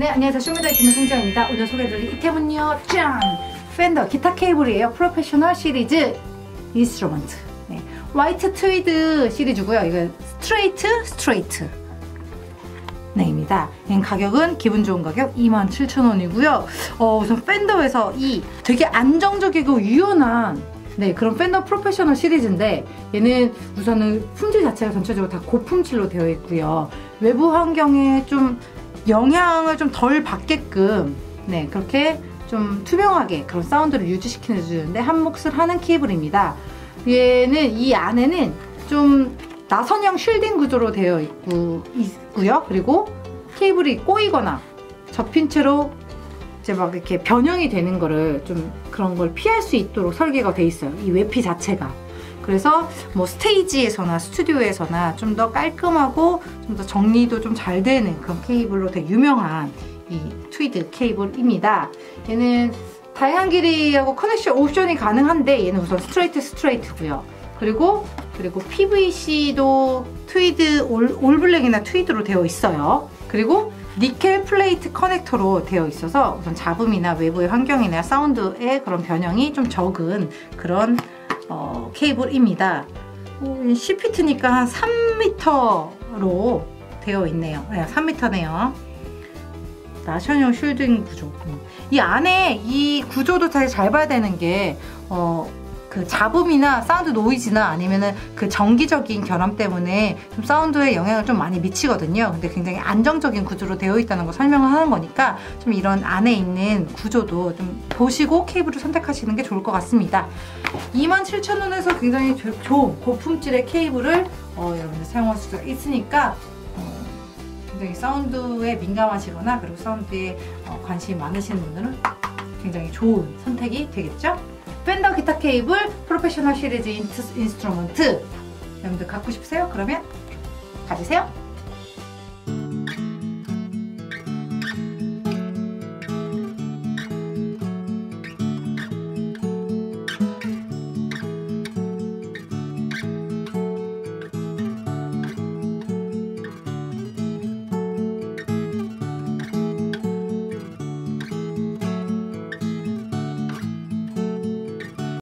네, 안녕하세요. Show me the의 김은송지입니다. 오늘 소개해드릴 아이템은요, 짠! Fender 기타 케이블이에요. 프로페셔널 시리즈 instrument. 네, 화이트 트위드 시리즈고요. 이건 스트레이트, 스트레이트. 네 입니다. 가격은 기분 좋은 가격 27,000원이고요. 어, 우선 Fender에서 이 되게 안정적이고 유연한 네, 그런 Fender 프로페셔널 시리즈인데 얘는 우선은 품질 자체가 전체적으로 다 고품질로 되어 있고요. 외부 환경에 좀 영향을 좀 덜 받게끔 네 그렇게 좀 투명하게 그런 사운드를 유지시켜 주는데 한 몫을 하는 케이블입니다. 얘는 이 안에는 좀 나선형 쉴딩 구조로 되어 있고, 있고요. 그리고 케이블이 꼬이거나 접힌 채로 이제 막 이렇게 변형이 되는 거를 좀 그런 걸 피할 수 있도록 설계가 돼 있어요. 이 외피 자체가. 그래서 뭐 스테이지에서나 스튜디오에서나 좀 더 깔끔하고 좀 더 정리도 좀 잘 되는 그런 케이블로 되게 유명한 이 트위드 케이블입니다. 얘는 다양한 길이하고 connection 옵션이 가능한데 얘는 우선 스트레이트 스트레이트고요. 그리고 그리고 PVC도 트위드 all, all black이나 트위드로 되어 있어요. 그리고 니켈 플레이트 커넥터로 되어 있어서 우선 잡음이나 외부의 환경이나 사운드의 그런 변형이 좀 적은 그런 어, 케이블입니다. 어, 10ft니까 한 3m로 되어 있네요. 네, 3m네요. 나선형 shielding 구조. 음. 이 안에 이 구조도 되게 잘 봐야 되는 게 어, 그 잡음이나 사운드 노이즈나 아니면은 그 전기적인 결함 때문에 좀 사운드에 영향을 좀 많이 미치거든요. 근데 굉장히 안정적인 구조로 되어 있다는 거 설명을 하는 거니까 좀 이런 안에 있는 구조도 좀 보시고 케이블을 선택하시는 게 좋을 것 같습니다. 27,000원에서 굉장히 좋은 고품질의 케이블을 어, 여러분들 사용할 수 있으니까 어, 굉장히 사운드에 민감하시거나 그리고 사운드에 어, 관심이 많으신 분들은 굉장히 좋은 선택이 되겠죠? Fender 기타 케이블 Professional Series Instrument 여러분들 갖고 싶으세요? 그러면 가지세요.